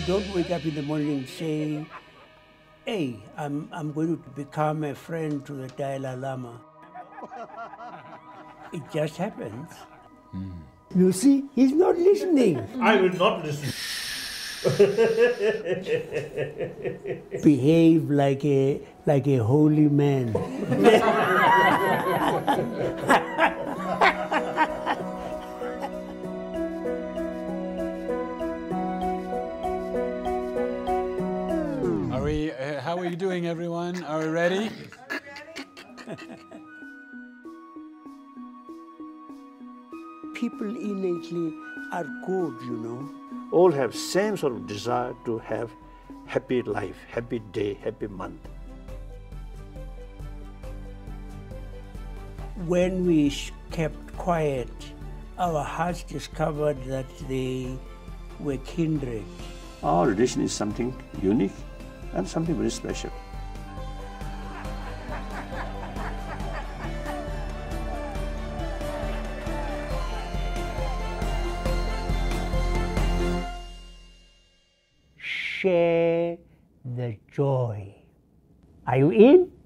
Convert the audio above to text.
You don't wake up in the morning and say, hey, I'm, I'm going to become a friend to the Dalai Lama. It just happens. Hmm. You see, he's not listening. I will not listen. Behave like a like a holy man. we, uh, how are you doing, everyone? Are we ready? People innately are good, you know. All have same sort of desire to have happy life, happy day, happy month. When we kept quiet, our hearts discovered that they were kindred. Our religion is something unique and something very special. Share the joy. Are you in?